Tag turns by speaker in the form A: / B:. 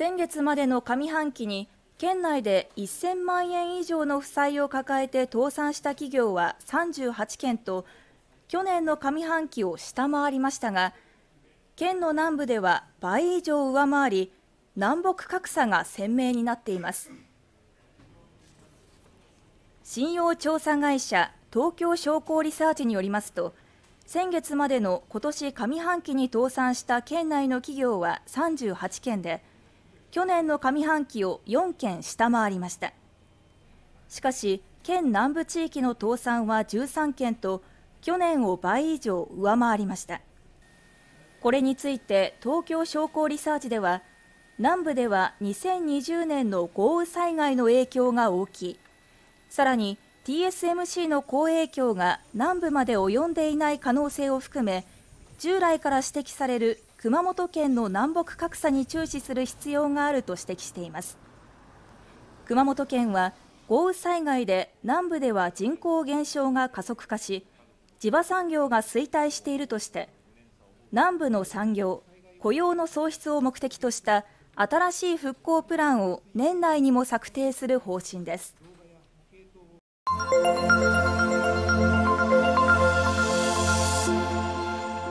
A: 先月までの上半期に県内で1000万円以上の負債を抱えて倒産した企業は38件と去年の上半期を下回りましたが県の南部では倍以上上回り南北格差が鮮明になっています。信用調査会社東京商工リサーチによりますと先月までの今年上半期に倒産した県内の企業は38件で去年の上半期を4件下回りました。しかし県南部地域の倒産は13件と去年を倍以上上回りました。これについて東京商工リサーチでは南部では2020年の豪雨災害の影響が大きい。さらに TSMC の好影響が南部まで及んでいない可能性を含め従来から指摘される熊本県の南北格差に注視する必要があると指摘しています熊本県は豪雨災害で南部では人口減少が加速化し地場産業が衰退しているとして南部の産業雇用の創出を目的とした新しい復興プランを年内にも策定する方針です。